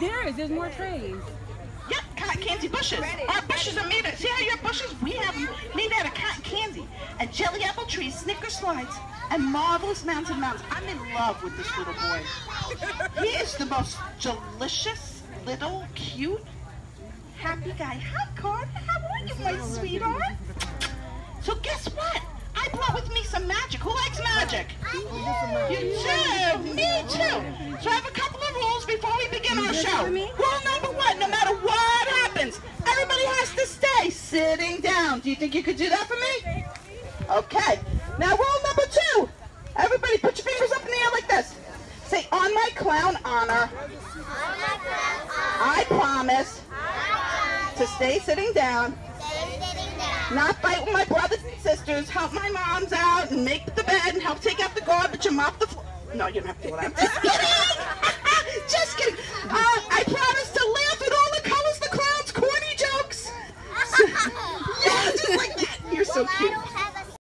There is. There's more trays. Yep, cotton candy bushes. Our bushes are made of, see how your bushes? We have them made out of cotton candy. And jelly apple trees, Snicker slides, and marvelous mountain mountains. I'm in love with this little boy. He is the most delicious, little, cute, happy guy. Hi, Carter. How are you, my sweetheart? So guess what? I brought with me some magic. Who likes magic? You too. Me too. So I have a couple of rules before we begin our show. Rule number one, no matter what happens, everybody has to stay sitting down. Do you think you could do that for me? Okay. Now rule number two, everybody put your fingers up in the air like this. Say, on my clown honor, I promise to stay sitting down, not fight with my brothers and sisters, help my moms out and make the bed and help take out the garbage and mop the floor. No, you don't have to do that. Just kidding! Just so cute.